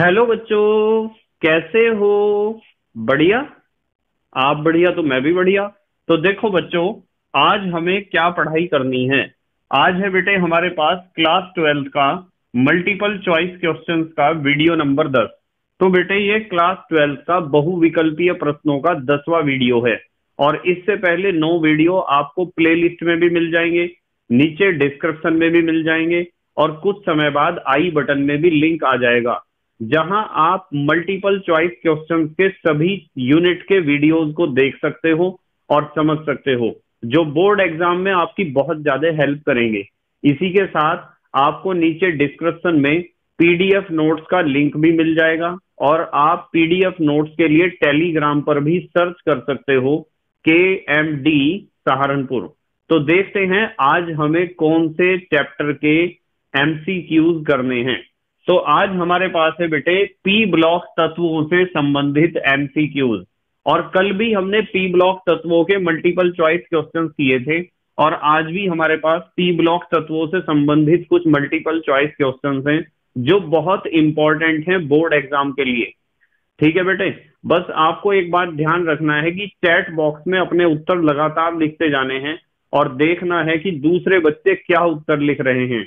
Hello बच्चों। कैसे हो? बढ़िया? आप बढ़िया तो मैं भी बढ़िया। तो देखो बच्चों, आज हमें क्या पढ़ाई करनी है? आज है बेटे हमारे पास क्लास ट्वेल्थ का मल्टीपल चॉइस क्वेश्चंस का वीडियो नंबर दस। तो बेटे ये क्लास ट्वेल्थ का बहुविकल्पीय प्रश्नों का दसवां वीडियो है। और इससे पहले नौ वीडियो आपको प्लेलिस्ट में भी मिल जाएँगे, नीचे डिस्क्रिप्शन में भी मिल जाएँगे और कुछ समय बाद आई बटन में भी लिंक आ जाएगा। जहाँ आप मल्टीपल चॉइस क्वेश्चन के सभी यूनिट के वीडियोस को देख सकते हो और समझ सकते हो, जो बोर्ड एग्ज़ाम में आपकी बहुत ज़्यादा हेल्प करेंगे। इसी के साथ आपको नीचे डिस्क्रिप्शन में पीडीएफ नोट्स का लिंक भी मिल जाएगा और आप पीडीएफ नोट्स के लिए टेलीग्राम पर भी सर्च कर सकते हो के एम डी सहारनपुर। तो देखते हैं आज हमें कौन से चैप्टर के एमसीक्यूज करने हैं। तो आज हमारे पास है बेटे पी ब्लॉक तत्वों से संबंधित एमसीक्यूज और कल भी हमने पी ब्लॉक तत्वों के मल्टीपल चॉइस क्वेश्चन किए थे और आज भी हमारे पास पी ब्लॉक तत्वों से संबंधित कुछ मल्टीपल चॉइस क्वेश्चन हैं, जो बहुत इंपॉर्टेंट हैं बोर्ड एग्ज़ाम के लिए। ठीक है बेटे? बस आपको एक बात ध्यान रखना है कि चैट बॉक्स में अपने उत्तर लगातार लिखते जाने हैं और देखना है कि दूसरे बच्चे क्या उत्तर लिख रहे हैं।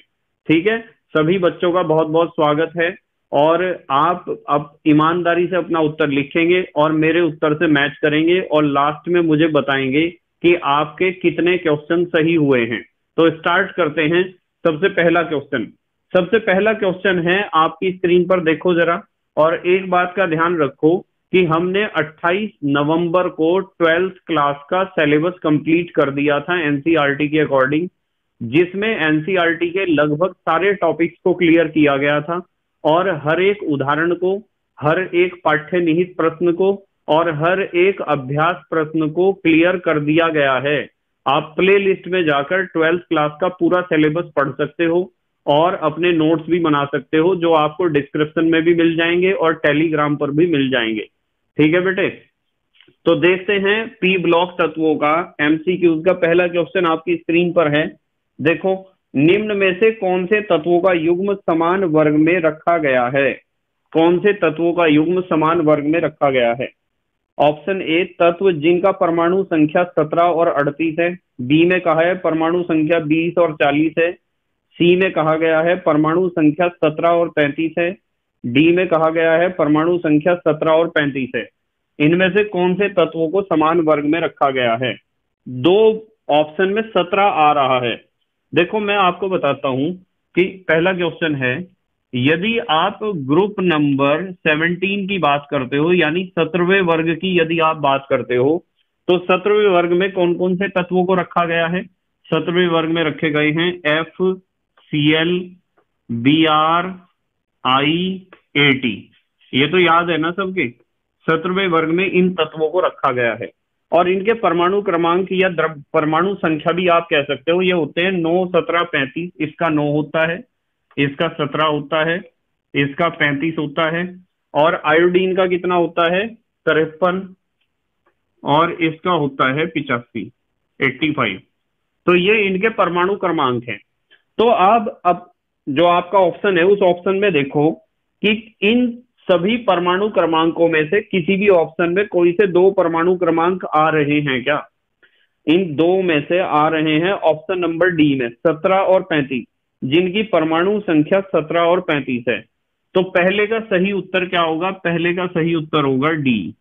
ठीक है? सभी बच्चों का बहुत बहुत स्वागत है और आप अब ईमानदारी से अपना उत्तर लिखेंगे और मेरे उत्तर से मैच करेंगे और लास्ट में मुझे बताएँगे कि आपके कितने क्वेश्चन सही हुए हैं। तो स्टार्ट करते हैं सबसे पहला क्वेश्चन सबसे पहला क्वेश्चन है आपकी स्क्रीन पर देखो जरा और एक बात का ध्यान रखो कि हमने 28 नवंबर को ट्वेल्थ क्लास का सिलेबस कंप्लीट कर दिया था एनसीईआरटी के अकॉर्डिंग जिसमें एनसीईआरटी के लगभग सारे टॉपिक्स को क्लियर किया गया था और हर एक उदाहरण को, हर एक पाठ्य निहित प्रश्न को और हर एक अभ्यास प्रश्न को क्लियर कर दिया गया है। आप प्ले लिस्ट में जाकर ट्वेल्थ क्लास का पूरा सिलेबस पढ़ सकते हो और अपने नोट्स भी बना सकते हो, जो आपको डिस्क्रिप्शन में भी मिल जाएँगे और टेलीग्राम पर भी मिल जाएँगे। ठीक है बेटे? तो देखते हैं पी ब्लॉक तत्वों का एमसीक्यूज का पहला क्वेश्चन आपकी स्क्रीन पर है। देखो, निम्न में से कौन से तत्वों का युग्म समान वर्ग में रखा गया है? कौन से तत्वों का युग्म समान वर्ग में रखा गया है? ऑप्शन ए, तत्व जिनका परमाणु संख्या सत्रह और अड़तीस है। बी में कहा है परमाणु संख्या बीस और चालीस है। सी में कहा गया है परमाणु संख्या सत्रह और पैंतीस है। डी में कहा गया है परमाणु संख्या सत्रह और पैंतीस है। इनमें से कौन से तत्वों को समान वर्ग में रखा गया है? दो ऑप्शन में सत्रह आ रहा है। देखो, मैं आपको बताता हूँ कि पहला क्वेश्चन है, यदि आप ग्रुप नंबर 17 की बात करते हो, यानी सत्रहवें वर्ग की यदि आप बात करते हो तो सत्रहवें वर्ग में कौन कौन से तत्वों को रखा गया है? सत्रहवें वर्ग में रखे गए हैं F C L B R I A T ये तो याद है ना सबके? सत्रहवें वर्ग में इन तत्वों को रखा गया है। और इनके परमाणु क्रमांक या परमाणु संख्या भी आप कह सकते हो, ये होते हैं नौ, सत्रह, पैंतीस। इसका नौ होता है, इसका सत्रह होता है, इसका पैंतीस होता है, और आयोडीन का कितना होता है? तिरपन। और इसका होता है पिचासी, एट्टी फाइव। तो ये इनके परमाणु क्रमांक हैं। तो अब अब जो आपका ऑप्शन है, उस ऑप्शन में देखो कि इन सभी परमाणु क्रमांकों में से किसी भी ऑप्शन में कोई से दो परमाणु क्रमांक आ रहे हैं क्या? इन दो में से आ रहे हैं ऑप्शन नंबर डी में, सत्रह और पैंतीस, जिनकी परमाणु संख्या सत्रह और पैंतीस है। तो पहले का सही उत्तर क्या होगा? पहले का सही उत्तर होगा डी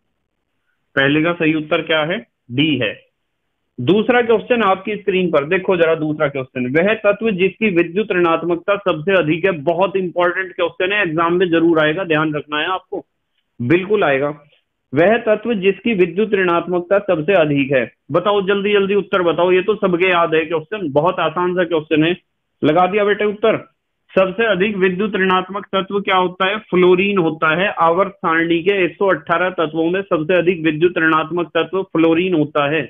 पहले का सही उत्तर क्या है? डी है। दूसरा क्वेश्चन आपकी स्क्रीन पर, देखो जरा दूसरा क्वेश्चन वह तत्व जिसकी विद्युत ऋणात्मकता सबसे अधिक है, बहुत इंपॉर्टेंट क्वेश्चन है एग्ज़ाम में ज़रूर आएगा, ध्यान रखना है आपको। बिल्कुल आएगा। वह तत्व जिसकी विद्युत ऋणात्मकता सबसे अधिक है। बताओ, जल्दी जल्दी उत्तर बताओ, ये तो सबके याद है क्वेश्चन बहुत आसान सा क्वेश्चन है। लगा दिया बेटे उत्तर। सबसे अधिक विद्युत ऋणात्मक तत्व क्या होता है? फ्लोरीन होता है। आवर्त सारणी के 118 तत्वों में सबसे अधिक विद्युत ऋणात्मक तत्व फ्लोरीन होता है।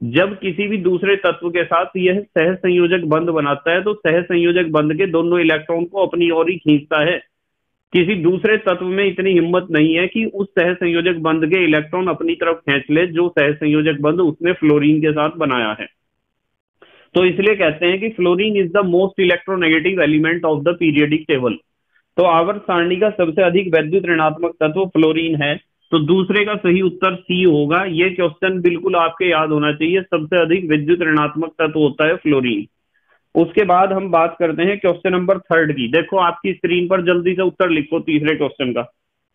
जब किसी भी दूसरे तत्व के साथ यह सह संयोजक बंध बनाता है तो सह संयोजक बंध के दोनों इलेक्ट्रॉन को अपनी ओर ही खींचता है। किसी दूसरे तत्व में इतनी हिम्मत नहीं है कि उस सह संयोजक बंध के इलेक्ट्रॉन अपनी तरफ़ खींच ले, जो सह संयोजक बंध उसने फ्लोरीन के साथ बनाया है। तो इसलिए कहते हैं कि fluorine is the most electronegative element of the periodic table तो आवर्त सारणी का सबसे अधिक वैद्युत ऋणात्मक तत्व फ्लोरीन है। तो दूसरे का सही उत्तर सी होगा। ये क्वेश्चन बिल्कुल आपके याद होना चाहिए। सबसे अधिक विद्युत ऋणात्मक तत्व तो होता है फ्लोरीन उसके बाद हम बात करते हैं क्वेश्चन नंबर थर्ड की। देखो, आपकी स्क्रीन पर जल्दी से उत्तर लिखो तीसरे क्वेश्चन का।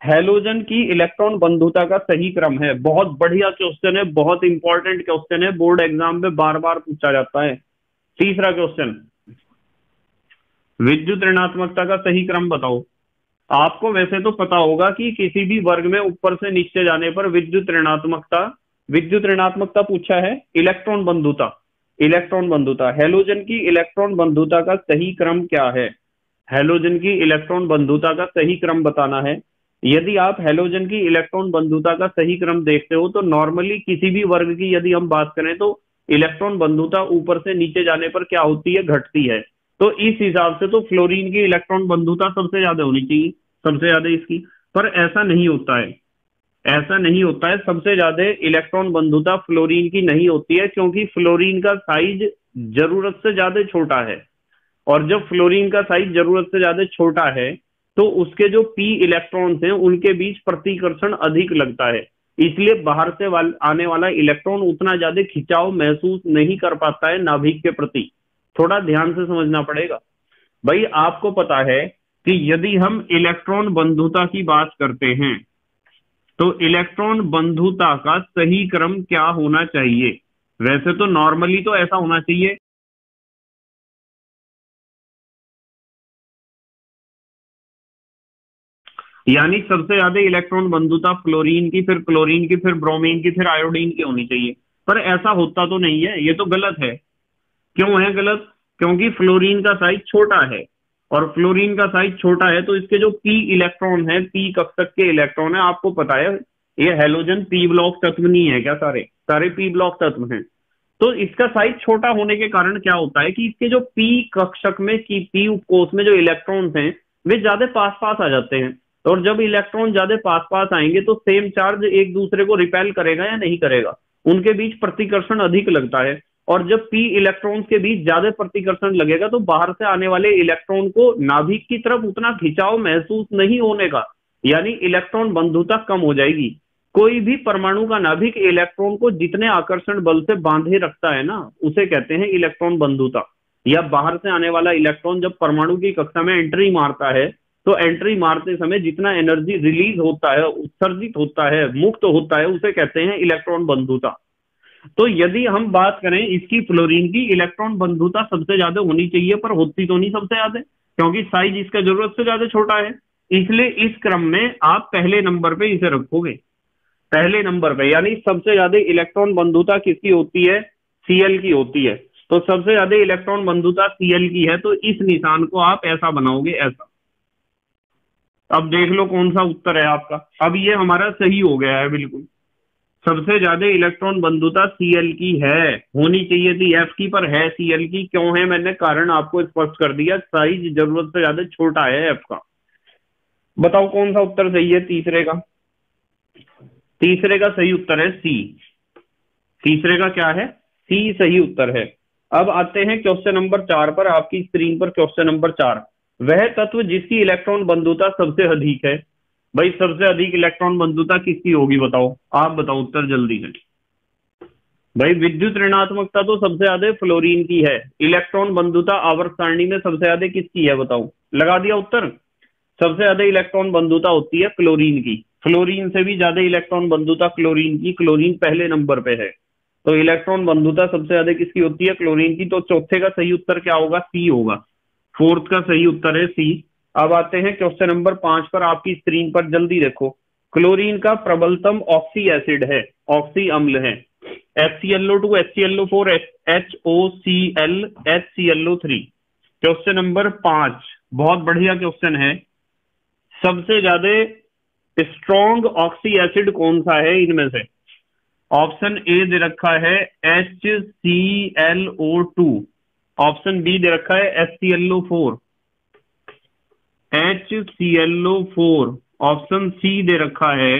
हेलोजन की इलेक्ट्रॉन बंधुता का सही क्रम है। बहुत बढ़िया क्वेश्चन है, बहुत इंपॉर्टेंट क्वेश्चन है। बोर्ड एग्ज़ाम में बार बार पूछा जाता है। तीसरा क्वेश्चन विद्युत ऋणात्मकता का सही क्रम बताओ। आपको वैसे तो पता होगा कि किसी भी वर्ग में ऊपर से नीचे जाने पर विद्युत ऋणात्मकता विद्युत ऋणात्मकता पूछा है, इलेक्ट्रॉन बंधुता। इलेक्ट्रॉन बंधुता, हेलोजन की इलेक्ट्रॉन बंधुता का सही क्रम क्या है? हेलोजन की इलेक्ट्रॉन बंधुता का सही क्रम बताना है। यदि आप हेलोजन की इलेक्ट्रॉन बंधुता का सही क्रम देखते हो तो नॉर्मली किसी भी वर्ग की यदि हम बात करें तो इलेक्ट्रॉन बंधुता ऊपर से नीचे जाने पर क्या होती है? घटती है। तो इस हिसाब से तो फ्लोरीन की इलेक्ट्रॉन बंधुता सबसे ज़्यादा होनी चाहिए सबसे ज़्यादा इसकी। पर ऐसा नहीं होता है। ऐसा नहीं होता है। सबसे ज़्यादा इलेक्ट्रॉन बंधुता फ्लोरीन की नहीं होती है क्योंकि फ्लोरीन का साइज़ ज़रूरत से ज़्यादा छोटा है। और जब फ्लोरीन का साइज़ ज़रूरत से ज़्यादा छोटा है तो उसके जो पी इलेक्ट्रॉन्स हैं उनके बीच प्रतिकर्षण अधिक लगता है। इसलिए बाहर से वाल, आने वाला इलेक्ट्रॉन उतना ज़्यादा खिंचाव महसूस नहीं कर पाता है नाभिक के प्रति। थोड़ा ध्यान से समझना पड़ेगा। भाई, आपको पता है कि यदि हम इलेक्ट्रॉन बंधुता की बात करते हैं तो इलेक्ट्रॉन बंधुता का सही क्रम क्या होना चाहिए? वैसे तो नॉर्मली तो ऐसा होना चाहिए। यानी सबसे ज़्यादा इलेक्ट्रॉन बंधुता फ्लोरीन की, फिर क्लोरीन की, फिर ब्रोमीन की, फिर आयोडीन की होनी चाहिए। पर ऐसा होता तो नहीं है, ये तो गलत है। क्यों है गलत? क्योंकि फ्लोरीन का साइज़ छोटा है। और फ्लोरीन का साइज़ छोटा है तो इसके जो पी इलेक्ट्रॉन है पी कक्षक के इलेक्ट्रॉन है, आपको पता है, ये हेलोजन पी ब्लॉक तत्व नहीं है क्या सारे? सारे पी ब्लॉक तत्व हैं। तो इसका साइज़ छोटा होने के कारण क्या होता है कि इसके जो पी कक्षक में, की पी उपकोष में जो इलेक्ट्रॉन हैं, वे ज़्यादा पास पास आ जाते हैं। और जब इलेक्ट्रॉन ज़्यादा पास पास आएँगे तो सेम चार्ज एक दूसरे को रिपेल करेगा या नहीं करेगा? उनके बीच प्रतिकर्षण अधिक लगता है। और जब पी इलेक्ट्रॉन्स के बीच ज़्यादा प्रतिकर्षण लगेगा तो बाहर से आने वाले इलेक्ट्रॉन को नाभिक की तरफ़ उतना खिंचाव महसूस नहीं होने का, यानी इलेक्ट्रॉन बंधुता कम हो जाएगी। कोई भी परमाणु का नाभिक इलेक्ट्रॉन को जितने आकर्षण बल से बांधे रखता है ना, उसे कहते हैं इलेक्ट्रॉन बंधुता। या बाहर से आने वाला इलेक्ट्रॉन जब परमाणु की कक्षा में एंट्री मारता है तो एंट्री मारते समय जितना एनर्जी रिलीज़ होता है, उत्सर्जित होता है, मुक्त होता है, उसे कहते हैं इलेक्ट्रॉन बंधुता। तो यदि हम बात करें इसकी फ्लोरीन की, इलेक्ट्रॉन बंधुता सबसे ज़्यादा होनी चाहिए, पर होती तो नहीं सबसे ज़्यादा, क्योंकि साइज़ इसका ज़रूरत से ज़्यादा छोटा है। इसलिए इस क्रम में आप पहले नंबर पे इसे रखोगे। पहले नंबर पे, यानी सबसे ज़्यादा इलेक्ट्रॉन बंधुता किसकी होती है? सीएल की होती है। तो सबसे ज़्यादा इलेक्ट्रॉन बंधुता सीएल की है तो इस निशान को आप ऐसा बनाओगे, ऐसा। अब देख लो कौन सा उत्तर है आपका। अब ये हमारा सही हो गया है, बिल्कुल। सबसे ज़्यादा इलेक्ट्रॉन बंधुता सीएल की है। होनी चाहिए थी। एफ़ की पर है सीएल की। क्यों है? मैंने कारण आपको स्पष्ट कर दिया। साइज़ ज़रूरत से ज़्यादा छोटा है एफ़ का। बताओ कौन सा उत्तर सही है तीसरे का? तीसरे का सही उत्तर है सी तीसरे का क्या है? सी सही उत्तर है। अब आते हैं क्वेश्चन नंबर चार पर। आपकी स्क्रीन पर क्वेश्चन नंबर चार। वह तत्व जिसकी इलेक्ट्रॉन बंधुता सबसे अधिक है। भाई, सबसे अधिक इलेक्ट्रॉन बंधुता किसकी होगी बताओ? आप बताओ, उत्तर जल्दी से। भाई, विद्युत ऋणात्मकता तो सबसे ज़्यादा फ्लोरीन की है। इलेक्ट्रॉन बंधुता आवर्त सारणी में सबसे ज़्यादा किसकी है बताओ? लगा दिया उत्तर? सबसे ज़्यादा इलेक्ट्रॉन बंधुता होती है क्लोरीन की। फ्लोरीन से भी ज़्यादा इलेक्ट्रॉन बंधुता क्लोरीन की। क्लोरीन पहले नंबर पे है। तो इलेक्ट्रॉन बंधुता सबसे ज़्यादा किसकी होती है? क्लोरीन की। तो चौथे का सही उत्तर क्या होगा? सी होगा। फोर्थ का सही उत्तर है सी अब आते हैं क्वेश्चन नंबर पाँच पर। आपकी स्क्रीन पर जल्दी देखो। क्लोरीन का प्रबलतम ऑक्सी एसिड है। ऑक्सी अम्ल है। H C L O two H C L O four H O C L H C L O three question number पाँच। बहुत बढ़िया क्वेश्चन है। सबसे ज़्यादा स्ट्रॉन्ग ऑक्सी एसिड कौन सा है इनमें से? ऑप्शन ए दे रखा है H C L O two option B दे रखा है H C L O four H C L O four option C दे रखा है।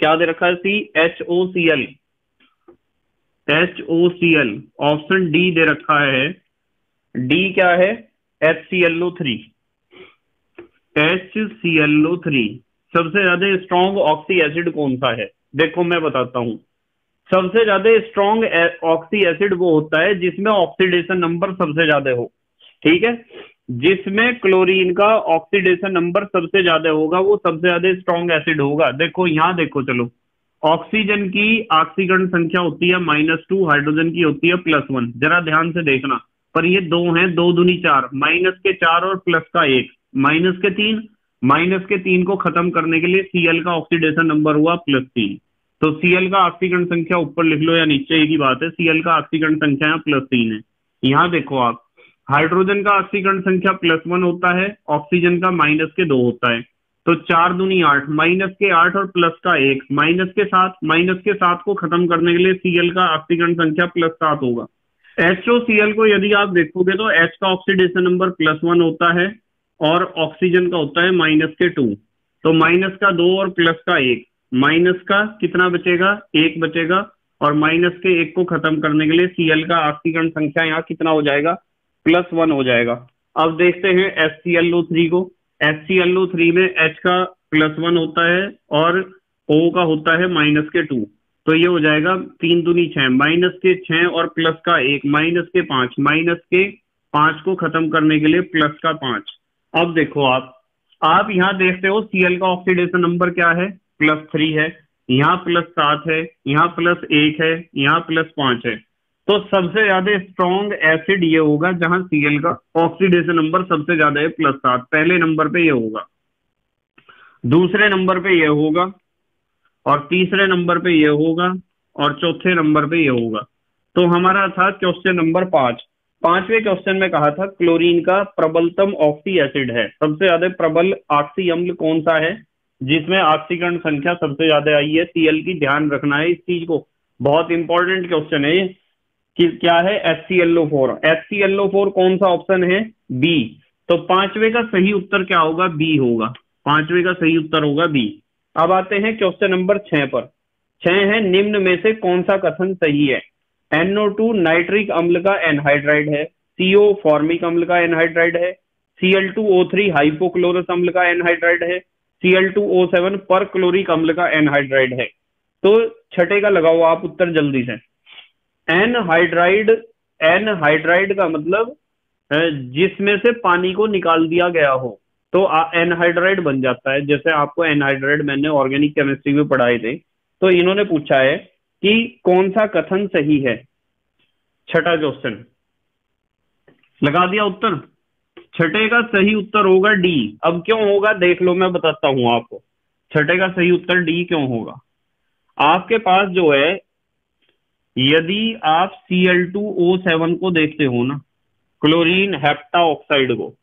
क्या दे रखा है C H O C L H O C L option D दे रखा है। डी क्या है? H C L O three H C L O three सबसे ज़्यादा स्ट्रॉन्ग ऑक्सी एसिड कौन सा है? देखो, मैं बताता हूँ। सबसे ज़्यादा स्ट्रॉन्ग ऑक्सी एसिड वो होता है जिसमें ऑक्सीडेशन नंबर सबसे ज़्यादा हो। ठीक है? जिसमें क्लोरीन का ऑक्सीडेशन नंबर सबसे ज़्यादा होगा, वो सबसे ज़्यादा स्ट्रॉन्ग एसिड होगा। देखो, यहाँ देखो, चलो। ऑक्सीजन की ऑक्सीकरण संख्या होती है माइनस टू हाइड्रोजन की होती है प्लस वन जरा ध्यान से देखना। पर ये दो हैं, दो दुनी चार। माइनस के चार और प्लस का एक। माइनस के तीन माइनस के तीन को खत्म करने के लिए सीएल का ऑक्सीडेशन नंबर हुआ प्लस तीन तो सीएल का ऑक्सीकरण संख्या ऊपर लिख लो या नीचे, एक ही बात है। सीएल का ऑक्सीकरण संख्या यहाँ प्लस तीन है। यहाँ देखो आप। हाइड्रोजन का ऑक्सीकरण संख्या प्लस वन होता है, ऑक्सीजन का माइनस के दो होता है। तो चार दूनी आठ, माइनस के आठ और प्लस का एक, माइनस के साथ माइनस के सात को खत्म करने के लिए सीएल का ऑक्सीकरण संख्या प्लस सात होगा। एचओसीएल को यदि आप देखोगे तो एच का ऑक्सीडेशन नंबर प्लस वन होता है और ऑक्सीजन का होता है माइनस के टू। तो माइनस का दो और प्लस का एक, माइनस का कितना बचेगा? एक बचेगा और माइनस के एक को खत्म करने के लिए सीएल का ऑक्सीकरण संख्या यहाँ कितना हो जाएगा? प्लस वन हो जाएगा। अब देखते हैं S C L O three को। S C L O three में एच का प्लस वन होता है और ओ का होता है माइनस के टू तो ये हो जाएगा तीन दूनी छह। माइनस के छह और प्लस का एक। माइनस के पाँच। माइनस के पाँच को खत्म करने के लिए प्लस का पाँच। अब देखो आप। आप यहाँ देखते हो सीएल का ऑक्सीडेशन नंबर क्या है? प्लस थ्री है। यहाँ प्लस सात है। यहाँ प्लस एक है। यहाँ प्लस पाँच है। तो सबसे ज़्यादा स्ट्रॉन्ग एसिड ये होगा जहाँ सीएल का ऑक्सीडेशन नंबर सबसे ज़्यादा है प्लस सात। पहले नंबर पे ये होगा। दूसरे नंबर पे ये होगा। और तीसरे नंबर पे ये होगा। और चौथे नंबर पे ये होगा। तो हमारा था क्वेश्चन नंबर पाँच। पाँचवें क्वेश्चन में कहा था क्लोरीन का प्रबलतम ऑक्सी एसिड है। सबसे ज़्यादा प्रबल ऑक्सी अम्ल कौन सा है? जिसमें ऑक्सीकरण संख्या सबसे ज़्यादा आई है। सीएल की ध्यान रखना है इस चीज़ को। बहुत इंपॉर्टेंट क्वेश्चन है ये। कि क्या है? S C L O four S C L O four कौन सा ऑप्शन है? बी तो पांचवे का सही उत्तर क्या होगा? बी होगा. पांचवे का सही उत्तर होगा बी अब आते हैं क्वेश्चन नंबर छह पर. छह है, निम्न में से कौन सा कथन सही है? एनओ टू नाइट्रिक अम्ल का एनहाइड्राइड है. सीओ फॉर्मिक अम्ल का एनहाइड्राइड है. Cl2O3 हाइपोक्लोरस अम्ल का एनहाइड्राइड है. Cl2O7 पर क्लोरिक अम्ल का एनहाइड्राइड है. तो छठे का लगाओ आप उत्तर जल्दी से. एनहाइड्राइड एनहाइड्राइड का मतलब जिसमें से पानी को निकाल दिया गया हो तो एनहाइड्राइड बन जाता है। जैसे आपको एनहाइड्राइड मैंने ऑर्गेनिक केमिस्ट्री में पढ़ाए थे तो इन्होंने पूछा है कि कौन सा कथन सही है? छठा क्वेश्चन। लगा दिया उत्तर? छठे का सही उत्तर होगा डी। अब क्यों होगा? देख लो, मैं बताता हूँ आपको। छठे का सही उत्तर डी क्यों होगा? आपके पास जो है यदि आप Cl2O7 को देखते हो ना क्लोरीन हेप्टा ऑक्साइड को,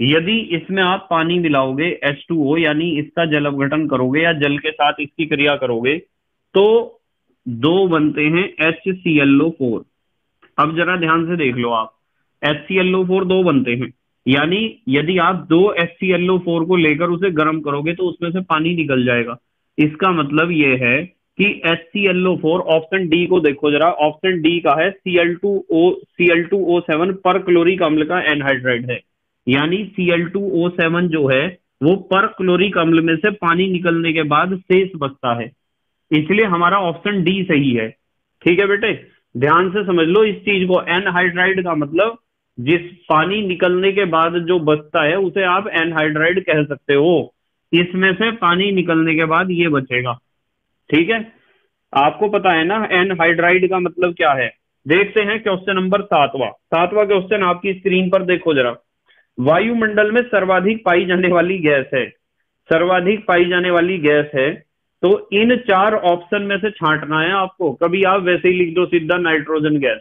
यदि इसमें आप पानी मिलाओगे H2O यानी इसका जल अवघटन करोगे या जल के साथ इसकी क्रिया करोगे तो दो बनते हैं HClO4 अब जरा ध्यान से देख लो आप। HClO4 दो बनते हैं। यानी यदि आप दो HClO4 को लेकर उसे गर्म करोगे तो उसमें से पानी निकल जाएगा। इसका मतलब ये है कि S C L O four option D को देखो जरा। ऑप्शन डी का है Cl2O Cl2O7 पर क्लोरिक अम्ल का एनहाइड्राइड है। यानी Cl2O7 जो है, वो पर क्लोरिक अम्ल में से पानी निकलने के बाद शेष बचता है। इसलिए हमारा ऑप्शन डी सही है। ठीक है बेटे? ध्यान से समझ लो इस चीज़ को। एनहाइड्राइड का मतलब जिस पानी निकलने के बाद जो बचता है, उसे आप एनहाइड्राइड कह सकते हो। इसमें से पानी निकलने के बाद ये बचेगा। ठीक है? आपको पता है ना एनहाइड्राइड का मतलब क्या है? देखते हैं क्वेश्चन नंबर सातवां। सातवां क्वेश्चन आपकी स्क्रीन पर देखो जरा। वायुमंडल में सर्वाधिक पाई जाने वाली गैस है। सर्वाधिक पाई जाने वाली गैस है। तो इन चार ऑप्शन में से छांटना है आपको। कभी आप वैसे ही लिख दो सीधा नाइट्रोजन गैस।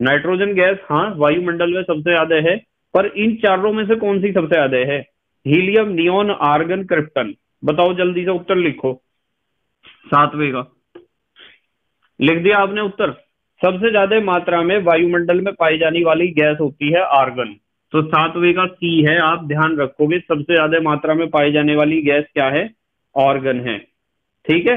नाइट्रोजन गैस हाँ वायुमंडल में सबसे ज़्यादा है। पर इन चारों में से कौन सी सबसे ज़्यादा है? Helium, neon, argon, krypton. बताओ जल्दी से उत्तर लिखो। सातवें का। लिख दिया आपने उत्तर। सबसे ज़्यादा मात्रा में वायुमंडल में पाई जाने वाली गैस होती है आर्गन। तो सातवें का सी है, आप ध्यान रखोगे, सबसे ज़्यादा मात्रा में पाई जाने वाली गैस क्या है? ऑर्गन है। ठीक है?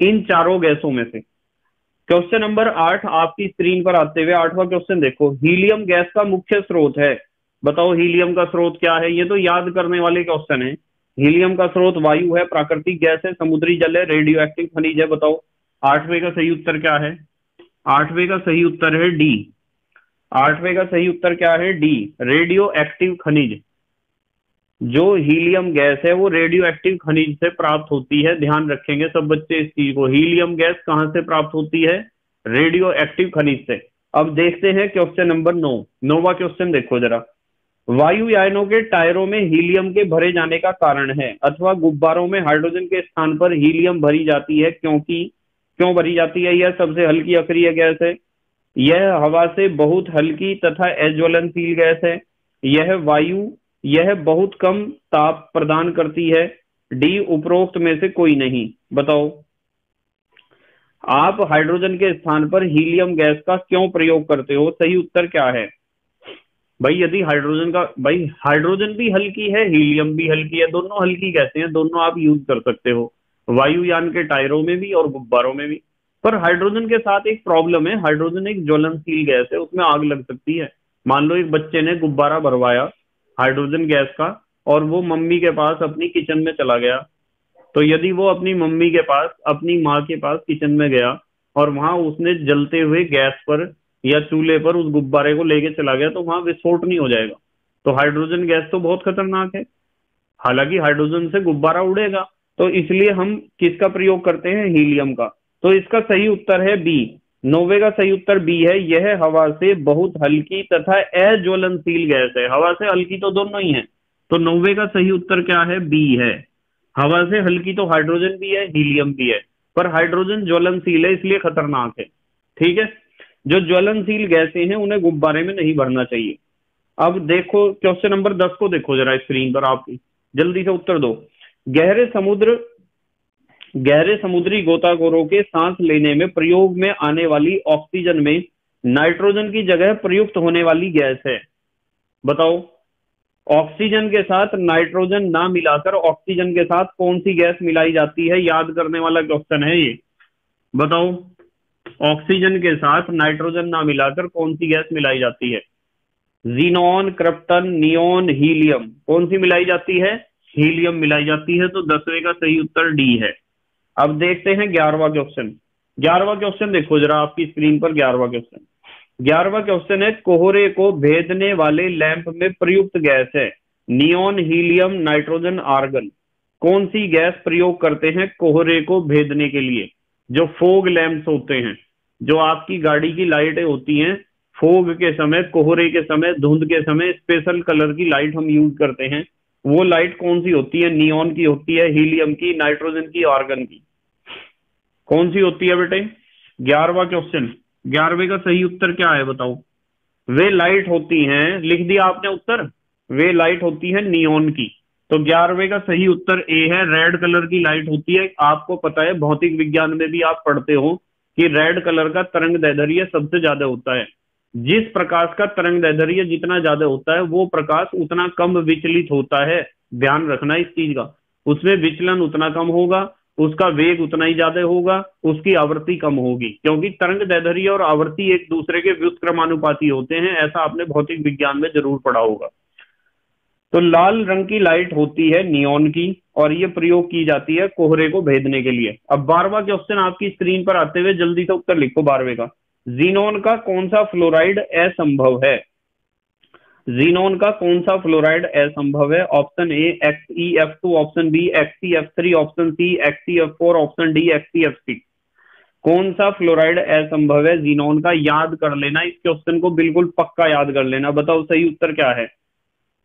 इन चारों गैसों में से। क्वेश्चन नंबर आठ, आपकी स्क्रीन पर आते हुए आठवां क्वेश्चन देखो। हीलियम गैस का मुख्य स्रोत है। बताओ हीलियम का स्रोत क्या है? ये तो याद करने वाले क्वेश्चन है। हीलियम का स्रोत वायु है, प्राकृतिक गैस है, समुद्री जल है रेडियो एक्टिव खनिज है, बताओ। आठवें का सही उत्तर क्या है? आठवें का सही उत्तर है डी आठवें का सही उत्तर क्या है? डी रेडियो एक्टिव खनिज। जो हीलियम गैस है, वो रेडियो एक्टिव खनिज से प्राप्त होती है, ध्यान रखेंगे सब बच्चे इस चीज़ को। हीलियम गैस कहाँ से प्राप्त होती है? रेडियो एक्टिव खनिज से। अब देखते हैं क्वेश्चन नंबर नौ। नोवा क्वेश्चन देखो जरा। वायु यानों के टायरों में हीलियम के भरे जाने का कारण है, अथवा गुब्बारों में हाइड्रोजन के स्थान पर हीलियम भरी जाती है, क्योंकि, क्यों भरी जाती है? यह सबसे हल्की अक्रिय गैस है। यह हवा से बहुत हल्की तथा अज्वलनशील गैस है। यह वायु, यह बहुत कम ताप प्रदान करती है। डी उपरोक्त में से कोई नहीं। बताओ। आप हाइड्रोजन के स्थान पर हीलियम गैस का क्यों प्रयोग करते हो? सही उत्तर क्या है? भाई, यदि हाइड्रोजन का, भाई हाइड्रोजन भी हल्की है हीलियम भी हल्की है, दोनों हल्की गैसें हैं, दोनों आप यूज़ कर सकते हो, वायुयान के टायरों में भी और गुब्बारों में भी। पर हाइड्रोजन के साथ एक प्रॉब्लम है हाइड्रोजन एक ज्वलनशील गैस है, उसमें आग लग सकती है। मान लो एक बच्चे ने गुब्बारा भरवाया हाइड्रोजन गैस का, और वो मम्मी के पास अपनी किचन में चला गया। तो यदि वो अपनी मम्मी के पास, अपनी माँ के पास किचन में गया, और वहाँ उसने जलते हुए गैस पर या चूल्हे पर उस गुब्बारे को लेके चला गया तो वहाँ विस्फोट नहीं हो जाएगा। तो हाइड्रोजन गैस तो बहुत खतरनाक है। हालाँकि हाइड्रोजन से गुब्बारा उड़ेगा तो इसलिए हम किसका प्रयोग करते हैं? हीलियम का। तो इसका सही उत्तर है बी। नोवे का सही उत्तर बी है। यह हवा से बहुत हल्की तथा अज्वलनशील गैस है। हवा से हल्की तो दोनों ही है। तो नोवे का सही उत्तर क्या है? बी है। हवा से हल्की तो हाइड्रोजन भी है, हीलियम भी है। पर हाइड्रोजन ज्वलनशील है, इसलिए खतरनाक है। ठीक है? जो ज्वलनशील गैसें हैं, उन्हें गुब्बारे में नहीं भरना चाहिए। अब देखो, क्वेश्चन नंबर दस को देखो जरा स्क्रीन पर, आप जल्दी से उत्तर दो। गहरे समुद्र, गहरे समुद्री गोताखोरों के सांस लेने में प्रयोग में आने वाली ऑक्सीजन में नाइट्रोजन की जगह प्रयुक्त होने वाली गैस है। बताओ, ऑक्सीजन के साथ नाइट्रोजन ना मिलाकर ऑक्सीजन के साथ कौन सी गैस मिलाई जाती है? याद करने वाला क्वेश्चन है ये। बताओ ऑक्सीजन के साथ नाइट्रोजन ना मिलाकर कौन सी गैस मिलाई जाती है? जीनोन क्रिप्टन नियोन हीलियम कौन सी मिलाई जाती है? हीलियम मिलाई जाती है तो दसवें का सही उत्तर डी है। अब देखते हैं ग्यारहवा क्वेश्चन ग्यारहवा क्वेश्चन देखो जरा, आपकी स्क्रीन पर ग्यारहवा क्वेश्चन ग्यारहवा क्वेश्चन है, कोहरे को भेदने वाले लैंप में प्रयुक्त गैस है। नियोन हीलियम नाइट्रोजन आर्गन कौन सी गैस प्रयोग करते हैं कोहरे को भेदने के लिए? जो फोग लैंप्स होते हैं, जो आपकी गाड़ी की लाइटें होती हैं, फोग के समय, कोहरे के समय, धुंध के समय, स्पेशल कलर की लाइट हम यूज़ करते हैं। वो लाइट कौन सी होती है? नियोन की होती है, हीलियम की, नाइट्रोजन की ऑर्गन की। कौन सी होती है बेटे? ग्यारहवा क्वेश्चन। ग्यारहवे का सही उत्तर क्या है बताओ? वे लाइट होती हैं, लिख दिया आपने उत्तर, वे लाइट होती है नियोन की। तो ग्यारहवें का सही उत्तर ए है रेड कलर की लाइट होती है। आपको पता है, भौतिक विज्ञान में भी आप पढ़ते हो कि रेड कलर का तरंग दैधर्य सबसे ज़्यादा होता है। जिस प्रकाश का तरंग दैधर्य जितना ज़्यादा होता है, वो प्रकाश उतना कम विचलित होता है। ध्यान रखना इस चीज़ का। उसमें विचलन उतना कम होगा, उसका वेग उतना ही ज़्यादा होगा, उसकी आवृत्ति कम होगी। क्योंकि तरंग दैधर्य और आवृत्ति एक दूसरे के व्युत्क्रमानुपाती होते हैं, ऐसा आपने भौतिक विज्ञान में ज़रूर पढ़ा होगा। तो लाल रंग की लाइट होती है नियोन की, और ये प्रयोग की जाती है कोहरे को भेदने के लिए। अब बारवा क्वेश्चन आपकी स्क्रीन पर आते हुए जल्दी से उत्तर लिखो बारहवें का। जीनोन का कौन सा फ्लोराइड असंभव है? जीनोन का कौन सा फ्लोराइड असंभव है? Option A X E F two option B X F three option C X F four option D X F six कौन सा फ्लोराइड असंभव है? जीनोन का याद कर लेना। इस क्वेश्चन को बिल्कुल पक्का याद कर लेना। बताओ सही उत्तर क्या है?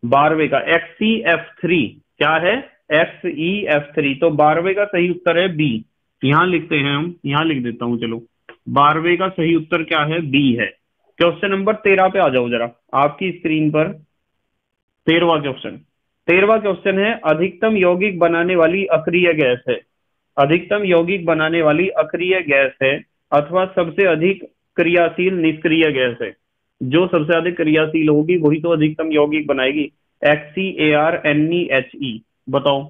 बारहवें का। एक्स एफ़ थ्री क्या है? एक्स ई एफ़ थ्री तो बारहवें का सही उत्तर है बी यहाँ लिखते हैं हम, यहाँ लिख देता हूँ, चलो। बारहवें का सही उत्तर क्या है? बी है। क्वेश्चन नंबर तेरह पे आ जाओ जरा। आपकी स्क्रीन पर तेरवा क्वेश्चन। तेरवा क्वेश्चन है, अधिकतम यौगिक बनाने वाली अक्रिय गैस है। अधिकतम यौगिक बनाने वाली अक्रिय गैस है, अथवा सबसे अधिक क्रियाशील निष्क्रिय गैस है। जो सबसे अधिक क्रियाशील होगी, वही तो अधिकतम यौगिक बनाएगी। X A R N E H E बताओ,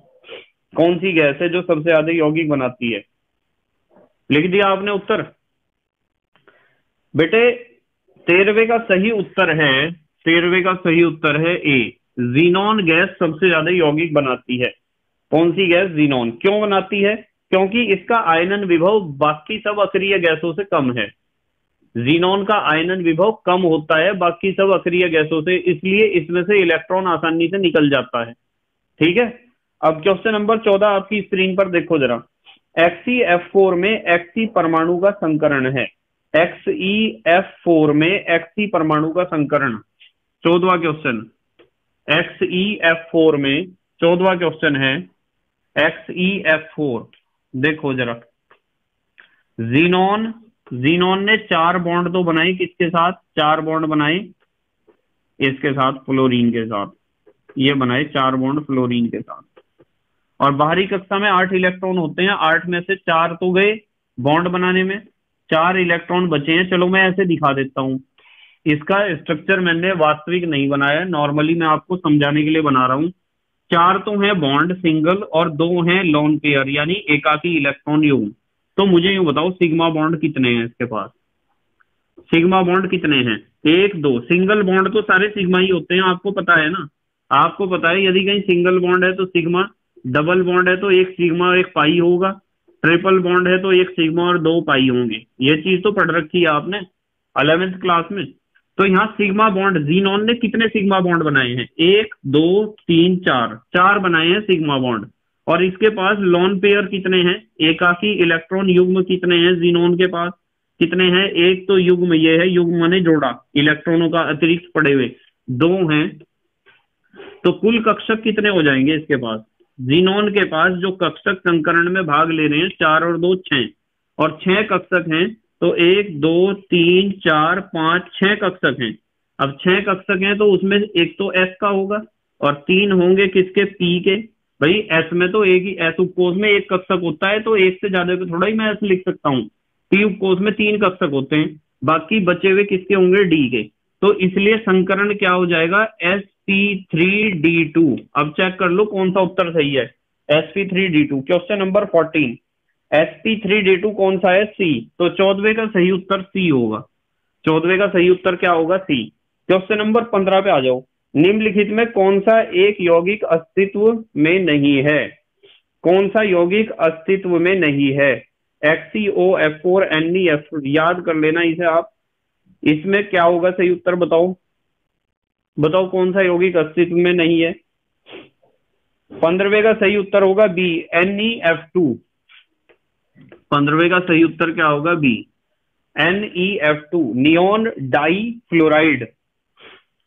कौन सी गैस है जो सबसे अधिक यौगिक बनाती है? लिख दिया आपने उत्तर? बेटे तेरहवे का सही उत्तर है तेरहवे का सही उत्तर है ए जीनोन गैस सबसे ज़्यादा यौगिक बनाती है। कौन सी गैस? जीनोन क्यों बनाती है? क्योंकि इसका आयनन विभव बाकी सब अक्रिय गैसों से कम है। जीनोन का आयनन विभव कम होता है, बाकी सब अक्रिय गैसों से, इसलिए इसमें से इलेक्ट्रॉन आसानी से निकल जाता है। ठीक है? अब क्वेश्चन नंबर चौदह आपकी स्क्रीन पर देखो जरा। एक्सी एफ़ फोर में एक्सी परमाणु का संकरण है। एक्सई एफ़ फोर में एक्सी परमाणु का संकरण। चौदवा question X E F four में चौदवा क्वेश्चन है। एक्सई एफ़ फोर देखो जरा। जीनोन जीनोन ने चार बॉन्ड तो बनाए किसके साथ? चार बॉन्ड बनाए इसके साथ फ्लोरीन के साथ। ये बनाए चार बॉन्ड फ्लोरीन के साथ। और बाहरी कक्षा में आठ इलेक्ट्रॉन होते हैं। आठ में से चार तो गए बॉन्ड बनाने में। चार इलेक्ट्रॉन बचे हैं। चलो मैं ऐसे दिखा देता हूँ। इसका स्ट्रक्चर मैंने वास्तविक नहीं बनाया नॉर्मली मैं आपको समझाने के लिए बना रहा हूँ। चार तो हैं बॉन्ड सिंगल और दो हैं लॉन पेयर यानी एकाकी इलेक्ट्रॉन युग्म तो मुझे यूँ बताओ, सिग्मा बॉन्ड कितने हैं इसके पास? सिग्मा बॉन्ड कितने हैं? एक, दो। सिंगल बॉन्ड तो सारे सिग्मा ही होते हैं, आपको पता है ना? आपको पता है, यदि कहीं सिंगल बॉन्ड है तो सिग्मा, डबल बॉन्ड है तो एक सिग्मा और एक पाई होगा। ट्रिपल बॉन्ड है तो एक सिग्मा और दो पाई होंगे। ये चीज़ तो पढ़ रखी है आपने अलेवेंथ क्लास में। तो यहाँ सिग्मा बॉन्ड, जीनॉन ने कितने सिग्मा बॉन्ड बनाए हैं? एक, दो, तीन, चार। चार बनाए हैं सिग्मा बॉन्ड। और इसके पास लॉन पेयर कितने हैं? एकाकी इलेक्ट्रॉन युग्म कितने हैं जीनोन के पास? कितने हैं? एक तो युग्म ये है, युग्म माने जोड़ा। इलेक्ट्रॉनों का अतिरिक्त पड़े हुए। दो हैं। तो कुल कक्षक कितने हो जाएँगे इसके पास? जीनोन के पास जो कक्षक संकरण में भाग ले रहे हैं, चार और दो छह। और छह कक्षक हैं तो एक, दो, तीन, चार, पाँच, छह कक्षक हैं। अब छह कक्षक हैं तो उसमें एक तो एस का होगा। और तीन होंगे किसके? पी के। भाई एस में तो एक ही एस उपकोष में एक कक्षक होता है तो एक से ज़्यादा पे थोड़ा ही मैं एस लिख सकता हूँ। पी उपकोष में तीन कक्षक होते हैं, बाकी बचे हुए किसके होंगे? डी के। तो इसलिए संकरण क्या हो जाएगा? S P three D two अब चेक कर लो कौन सा उत्तर सही है। S P three D two question number fourteen S P three D two कौन सा है? सी तो चौदवे का सही उत्तर सी होगा। चौदवे का सही उत्तर क्या होगा? सी क्वेश्चन नंबर पंद्रह पे आ जाओ। निम्नलिखित में कौन सा एक यौगिक अस्तित्व में नहीं है? कौन सा यौगिक अस्तित्व में नहीं है? X E O F four N F याद कर लेना इसे आप। इसमें क्या होगा? सही उत्तर बताओ। बताओ कौन सा यौगिक अस्तित्व में नहीं है? पंद्रहवे का सही उत्तर होगा B N E F two पंद्रहवे का सही उत्तर क्या होगा? B N E F two neon difluoride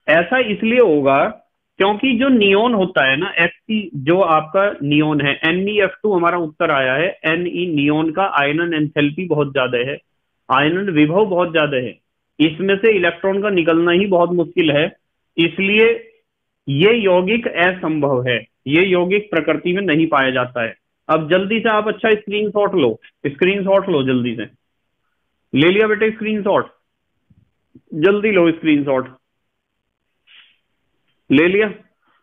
ऐसा इसलिए होगा क्योंकि जो नियोन होता है ना एफ़ जो आपका नियोन है एन एफ़ टू हमारा उत्तर आया है एन ई नियोन का आयनन एंथैल्पी बहुत ज़्यादा है, आयनन विभव बहुत ज़्यादा है। इसमें से इलेक्ट्रॉन का निकलना ही बहुत मुश्किल है, इसलिए ये यौगिक असंभव है, ये यौगिक प्रकृति में नहीं पाया जाता है। अब जल्दी से आप अच्छा स्क्रीन शॉट लो स्क्रीन शॉट लो जल्दी से। ले लिया बेटे स्क्रीन शॉट जल्दी लो स्क्रीन शॉट ले लिया।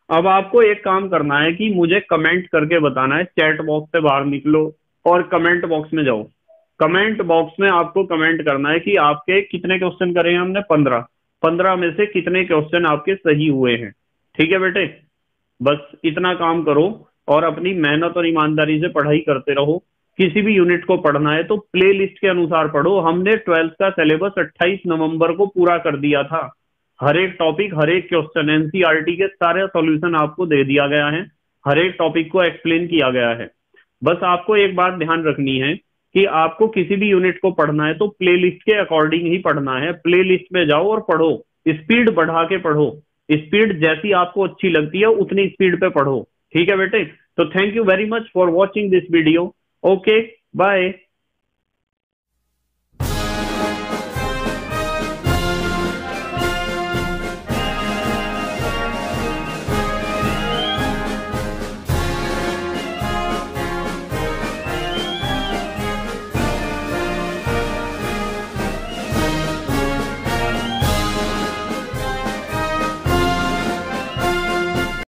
अब आपको एक काम करना है कि मुझे कमेंट करके बताना है चैट बॉक्स से बाहर निकलो और कमेंट बॉक्स में जाओ। कमेंट बॉक्स में आपको कमेंट करना है कि आपके कितने क्वेश्चन करे हैं हमने? पंद्रह। पंद्रह में से कितने क्वेश्चन आपके सही हुए हैं? ठीक है बेटे? बस इतना काम करो और अपनी मेहनत और ईमानदारी से पढ़ाई करते रहो। किसी भी यूनिट को पढ़ना है तो प्ले लिस्ट के अनुसार पढ़ो। हमने ट्वेल्थ का सिलेबस 28 नवंबर को पूरा कर दिया था। हर एक टॉपिक हर एक क्वेश्चन एनसीआरटी के सारे सॉल्यूशन आपको दे दिया गया है। हर एक टॉपिक को एक्सप्लेन किया गया है। बस आपको एक बात ध्यान रखनी है कि आपको किसी भी यूनिट को पढ़ना है तो प्ले लिस्ट के अकॉर्डिंग ही पढ़ना है। प्ले लिस्ट में जाओ और पढ़ो। स्पीड बढ़ा के पढ़ो। स्पीड जैसी आपको अच्छी लगती है, उतनी स्पीड पे पढ़ो। ठीक है बेटे? तो thank you very much for watching this video okay bye